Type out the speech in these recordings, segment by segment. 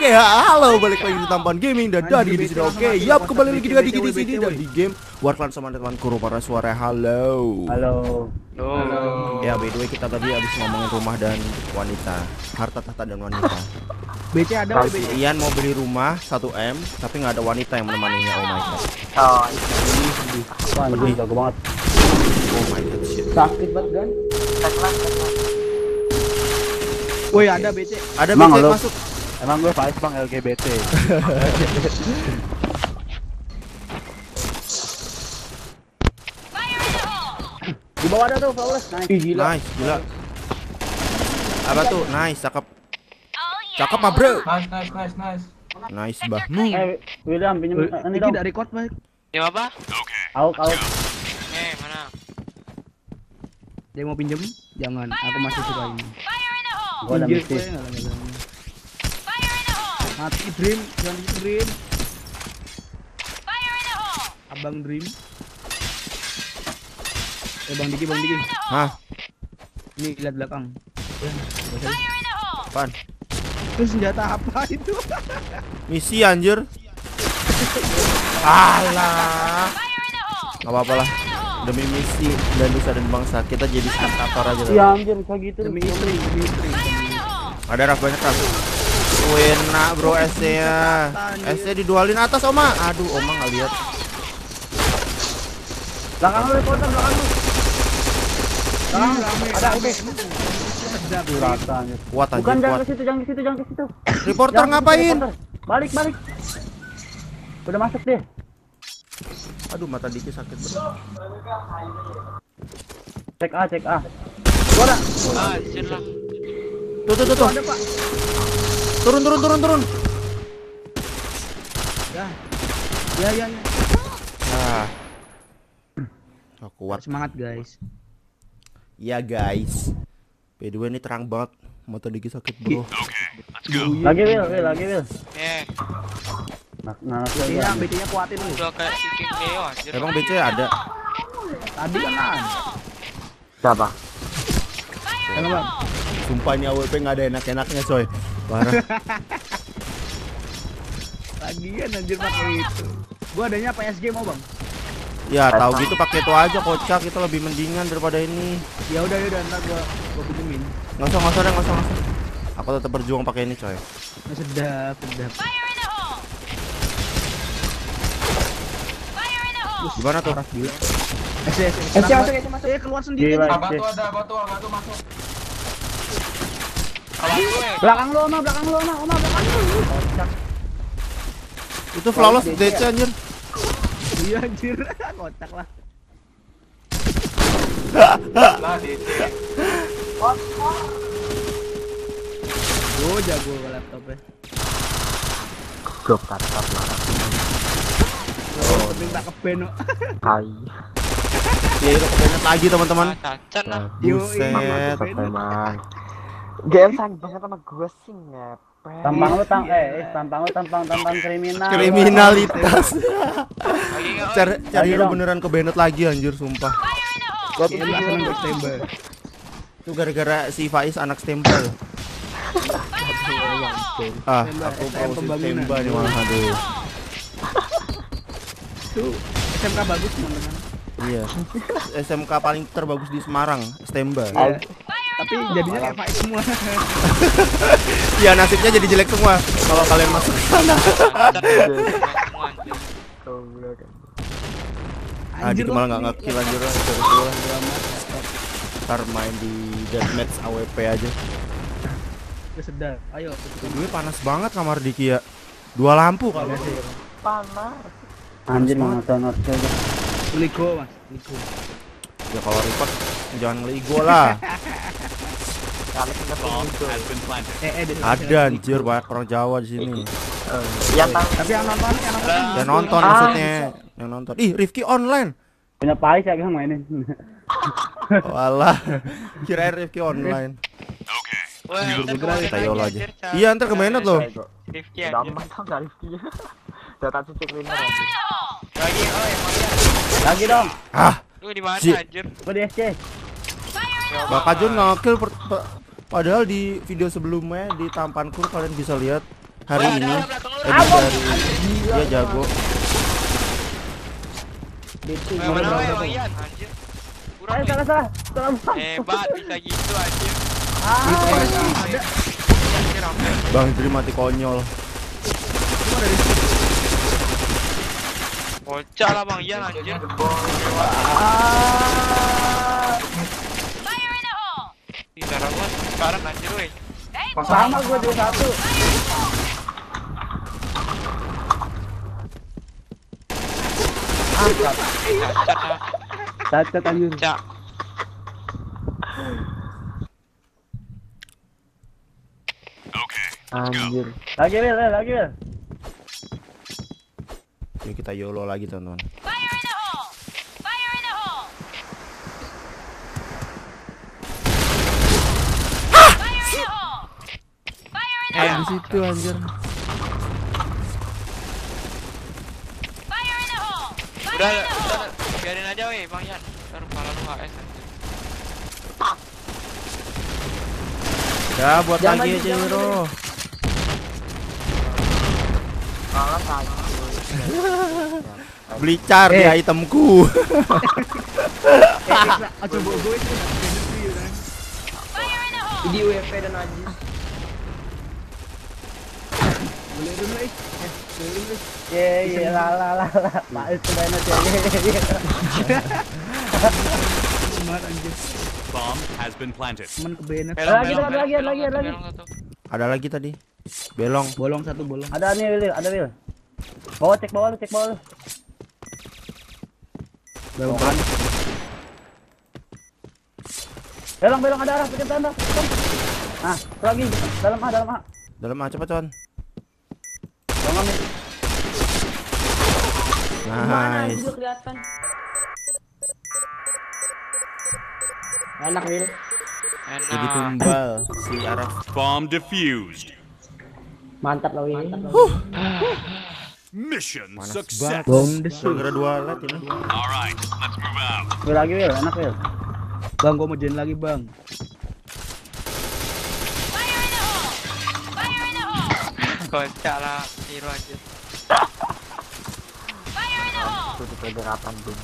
Oke, halo balik lagi di Tampan Gaming dan dari di sini. Oke, yap kembali lagi dengan Diki di sini dan di game Warclan sama teman kuru para suara. Halo. Halo. Halo. Ya, by the way kita tadi habis ngomongin rumah dan wanita, harta tahta dan wanita. BC ada BC? Ian mau beli rumah 1 m, tapi nggak ada wanita yang menemaninya. Oh my god. Oh, ini sedih. Wah, ini jago banget. Oh my god. Shit. Sakit banget kan? Woi ada BC. Ada BC masuk. Emang gue Faiz bang LGBT. Di bawah ada tuh flawless. Nice. Ih, gila. Nice, gila. Apa tuh? Nice, cakep. Cakep mah, Bro. Nice, nice, nice, nice. Nice, bah. Eh, William pinjam Woi, ini dong. dari record baik. Ya apa? Auk, auk. Eh, mana? Dia mau pinjem? Jangan, aku masih suka ini. Gua ada Pinggir, mistis. Mati Dream, jangan gitu Dream. Abang Dream. Eh Bang Diki, Bang Diki. Hah, Ini lihat belakang. Nggak apaan? Itu senjata apa itu? Misi anjir. Alah. Gak apa-apa lah. Demi misi dan nusa dan bangsa kita jadi spectator aja lah. Iya anjir kayak gitu. Demi istri, demi istri. Ada raf banyak raf. Wena bro SC nya. SC didualin atas Oma. Aduh Oma nggak lihat. Belakang lu, reporter belakang lu. Belakang lu. Ada. Rata anjir. Kuat Bukan anjir jangan ke situ, jangan ke situ, jangan ke situ. Reporter Jangan ke situ, ngapain? reporter. Balik, balik. Udah masuk deh. Aduh mata Diki sakit bro. Cek A, cek A. Gua ada. Ah, anjir lah. Tuh tuh tuh tuh. Turun turun turun turun. Ya. Ya, ya, ya. Ah. Oh, kuat. Semangat guys. Ya guys. By the way ini terang banget. Mata Diki sakit bro. Lagi Will, Will, lagi Will. Eh, Nah, nah, BC-nya, nah, BC-nya kuatin lu. udah kayak si King Leo anjir. Emang BC ada? Tadi kan ada. Siapa? Bang. Sumpah AWP nggak ada enak-enaknya coy. Parah. Lagian anjir pakai itu. Gua adanya PSG mau, Bang. Ya tahu gitu pakai itu aja kocak kita lebih mendingan daripada ini. Ya udah ya udah ntar gua gua pinjemin. Nggak usah nggak usah deh, nggak usah nggak usah. Aku tetap berjuang pakai ini coy. Nah, sedap, sedap. Gimana tuh? Gila. Eh, eh, eh, masuk, eh, masuk. Eh, keluar sendiri. Gila. anjir. Batu ada, batu, batu masuk. Belakang lu, Oma, belakang lu, Oma, Oma, belakang lu. Itu flawless DC anjir. Iya anjir. Kocak lah. Lah, DC. Gua jago laptopnya. Gop tatap lah. Oh, penting tak kebeno. Hai. Ya itu kebenet lagi teman-teman. Cacat lah. Buset. memang. Game sayang banget sama gue sih ngepet. Tampang lu tang eh, eh, tampang lu tampang tampang kriminal. Kriminalitas. Cari cari lu beneran kebenet lagi anjir sumpah. Gua Iya, lu seneng buat tembak. Itu gara-gara si Faiz anak stempel. Ah, aku mau si pembangunan. stempel nih malah aduh. Itu SMK bagus teman-teman. Iya. SMK paling terbagus di Semarang, Stemba. Ya. Tapi jadinya kayak Faiz semua. Iya, nasibnya jadi jelek semua kalau kalian masuk sana. Semua anjir. Ah, Diki malah nggak ngekill anjir lah, dari gua. Ntar main di deathmatch AWP aja. Udah sedap. Ayo. Gue panas banget kamar Diki ya. Dua lampu kalau Anjir mau nonton nonton. Ligo, Mas. Ligo. ya kalau report jangan ngeligo lah. Eh, eh, Ada anjir banyak orang Jawa di sini. Yang tahu Tapi yang nonton, yang nonton. Yang nonton maksudnya, yang nonton. Ih, Rifki online. punya Pais ya kan mainin. Walah, kirain Rifki online. Wah, kira kemarin tayo lagi, aja. Iya, ntar kemenet loh. Rifki anjir. tau gak Rifki. Data cuci cleaner aja. Lagi, oh ya. Lagi dong. Ah, Lu di mana anjir? Gua di SC. Ya, Bakal Bang. Jun ngekill padahal di video sebelumnya di tampan kur kalian bisa lihat hari ada ini. Eh, dari dia jago. Salah salah. Salah. Hebat bisa gitu anjir. Ah, rame. Bang Dri mati konyol. Bocah lah Bang Ian anjir. ah. Di darah sekarang anjir weh. Sama gua juga satu. Cacat lah. cacat anjir Cak. Anjir. Lagi Wil, Wil, lagi Wil. Yuk kita YOLO lagi teman-teman. Eh, di situ anjir. udah, udah, biarin aja weh Bang Ian. Ntar kepala lu HS anjir. Ya buat Jangan lagi aja jangan Wiro. Beli car di Eh. itemku. coba gue itu Di UFP dan Najis. Eh Ye ye la la la la. Pak itu anjir Bomb has been planted. ke Lagi, lagi, lagi, lagi. Ada lagi tadi. Belong. bolong satu bolong Ada nih Wil, ada Wil. Bawa cek bawah lu, cek bawah lu. belong kan Belong belong ada arah, pencet tanda. Nah, lagi dalam A, dalam A. Dalam ah cepat Con. Tolong nih. Nice. kelihatan. Enak Wil. Jadi Enak. tumbal si Araf. Bomb defused. Mantap lah Wil. Mission Panas success. bom desu Gara-gara dua lat ini. All right, let's move out. Wil lagi Wil, enak Wil. bang gua mau join lagi bang Kocak lah Hero anjir. Itu di pergerakan Bung.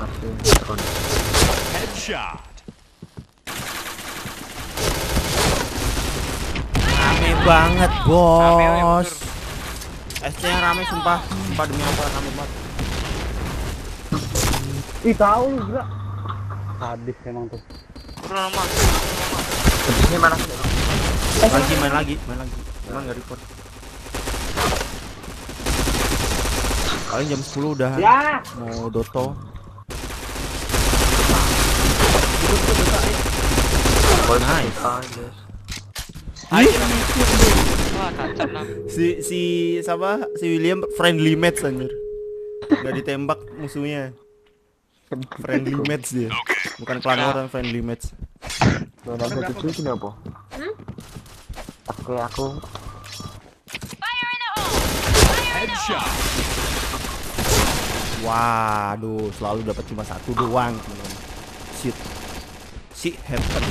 Masih drone. Headshot. Rame banget, bos. SC yang rame sumpah. Sumpah demi apa rame banget. Ih tahu lu gerak. Habis emang tuh. Turun nama. Ini mana sih? Lagi main lagi, main lagi. Cuman enggak record. Paling jam 10 udah Ya. mau Doto. Nice. Si si siapa? Si William friendly match anjir. Enggak ditembak musuhnya. Friendly match dia. Bukan klan orang friendly match. Udah satu cuci nih apa? Oke aku Headshot. Waduh, selalu dapat cuma satu doang. Shit. Si happen.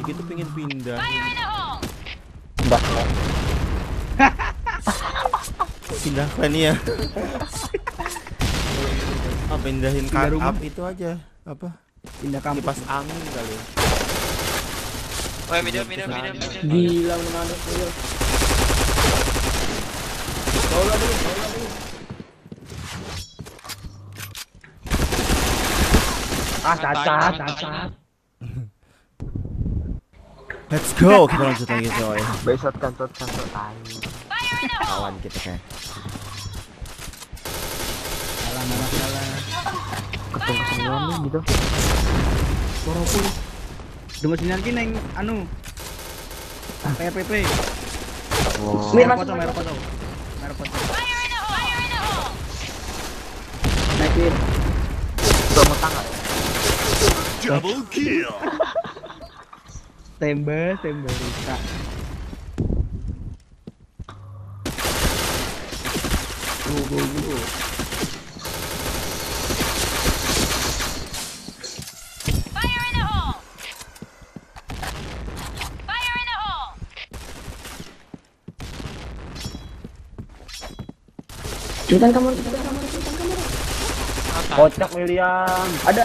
Dikit tuh pengen pindah. kelar. Pindah clan ya. ah, pindahin Pindah up itu aja. Apa? pindah kampus Kipas angin kali ya. Weh, medium, medium, medium, medium. Gila mana Wil. Ah, cacat, cacat. Let's go. Kita lanjut lagi coy. Besot kan, shot kan, shot Kawan kita kayak. salah mana salah Ketemu semua nih gitu. Tunggu sini lagi neng anu PPP Wow. merah foto merah foto merah naik mau tangga. Double kill. tembak tembak rusak go go go Cepetan kamu, cepetan kamu, cepetan kamu. Mata. Kocak William. Ada.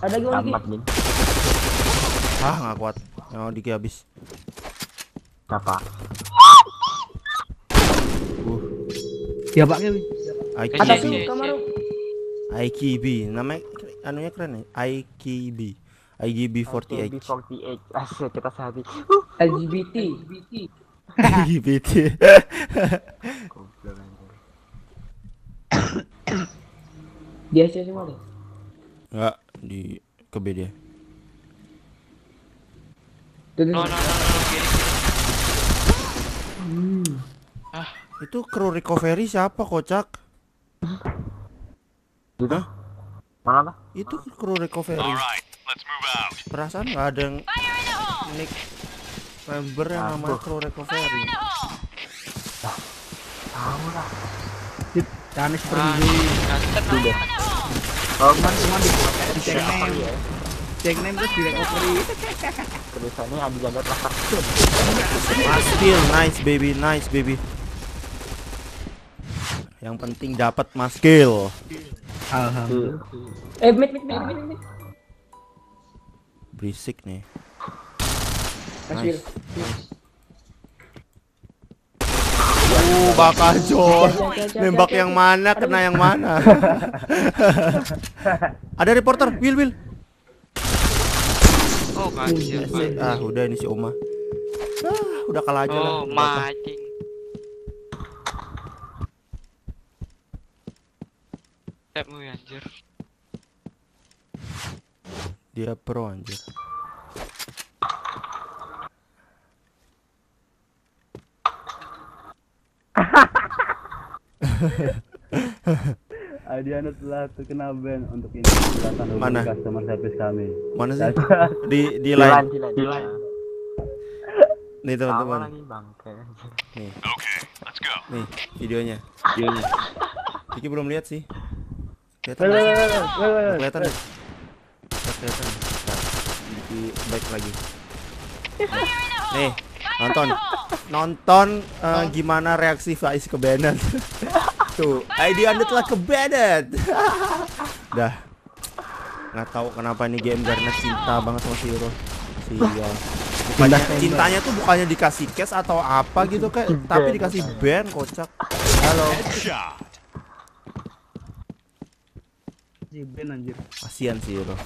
Ada gua lagi. nih. Ah nggak kuat. Oh Diki habis. Siapa? Uh, Ya Pak Kewi. IKB. Atas Iya, lu, kamar. IKB. Namanya anunya keren ya. IKB. IGB 48. B48. Asik kita sehati. LGBT. IGBT. Anjir. Dia sih semua deh. Enggak di ke B dia. Tuh, tuh, No, no, no, no, kiri, kiri. Itu kru recovery siapa kocak? Hah? Mana apa? Itu kru recovery. Alright, let's move out. Perasaan nggak ada yang nick member yang namanya kru recovery. Tahu lah. Caranya seperti Ah, ini. ganteng lah. Oh, kan cuma di Cek name. ya. Cek name terus di recovery. Tulisannya Jandar Master Skill. Maskill, nice baby, nice baby. Yang penting dapat maskill. Alhamdulillah. Eh, mid, mid, mid, mid, mid. Berisik nih. Kasih. Nice. Uh, bakal John. Nembak yang mana, kena yang mana. Ada reporter, Will, Will. Oh, kacil. Eh, Ah, udah ini si Oma. Ah, udah kalah aja lah. Oh. Stepmu ya, anjir. Dia pro anjir. Adiana telah terkena ban untuk ini hubungi Mana? customer service kami. Mana sih? Di di Di line, line. di line, di line. Nih teman-teman. Nih, Okay, let's go. nih videonya. Videonya. Diki belum lihat sih. Kelihatan. Kelihatan. Kelihatan. Diki baik lagi. Nih, nonton. Nonton eh, gimana reaksi Faiz ke Bennett. Tuh, ID Anda telah ke Bennett. Dah. Nggak tahu kenapa ini game karena cinta banget sama si Hero. Sial. Bukannya, cintanya tuh bukannya dikasih cash atau apa gitu kayak, tapi dikasih ban kocak. Halo. Si Ben anjir. Kasihan si Hero.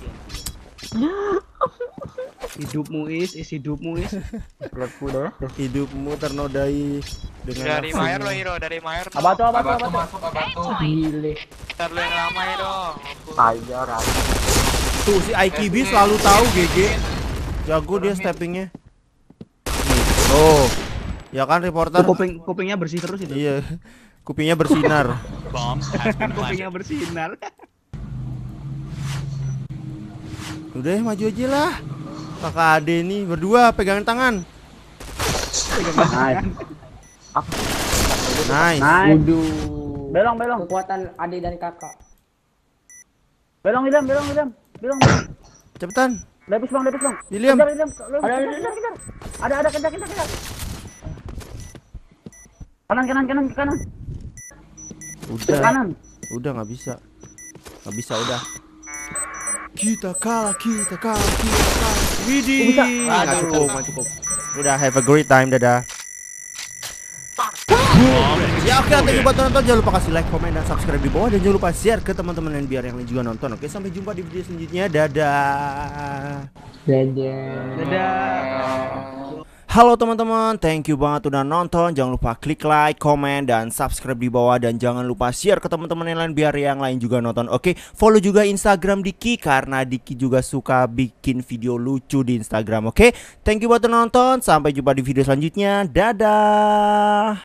Hidupmu is, is hidupmu is. Lepu deh. Hidupmu ternodai dengan Dari. Mayer lo, Hero. Dari Mayer. Apa tuh, apa tuh, Abatu apa tuh? masuk. Gile. Ntar lo yang ramai dong. Ayo, Rai. Tuh si IKB selalu tahu GG. Jago dia steppingnya. Oh. Ya kan reporter? Tuh, kuping kupingnya bersih terus itu. Iya. Kupingnya bersinar. Kupingnya bersinar. Udah maju aja lah. Kakak Ade nih berdua pegangan tangan. Nice. Nice. Nice. Waduh. Belong, belong. Kekuatan adik dan kakak. Belong, William, belong, William. Belong. belong. Cepetan. Lepis, Bang, lepis, Bang. William. Kejar, William. Ada, ada, kejar, kejar. Ada, ada, kejar, kejar, kejar. Kanan, kanan, kanan, ke kanan. Udah. kanan. Udah nggak bisa. Nggak bisa udah. Kita kalah, kita kalah, kita kalah. Widih. Oh, bisa. Nggak cukup, nggak cukup. Udah have a great time, dadah. Ya oke, thank you buat nonton. Jangan lupa kasih like, komen, dan subscribe di bawah dan jangan lupa share ke teman-teman yang biar yang lain juga nonton. Oke, sampai jumpa di video selanjutnya. Dadah. Dadah. Dadah. Halo teman-teman, thank you banget udah nonton. Jangan lupa klik like, komen, dan subscribe di bawah dan jangan lupa share ke teman-teman yang lain biar yang lain juga nonton. Oke, follow juga Instagram Diki karena Diki juga suka bikin video lucu di Instagram. Oke, thank you buat nonton. Sampai jumpa di video selanjutnya. Dadah.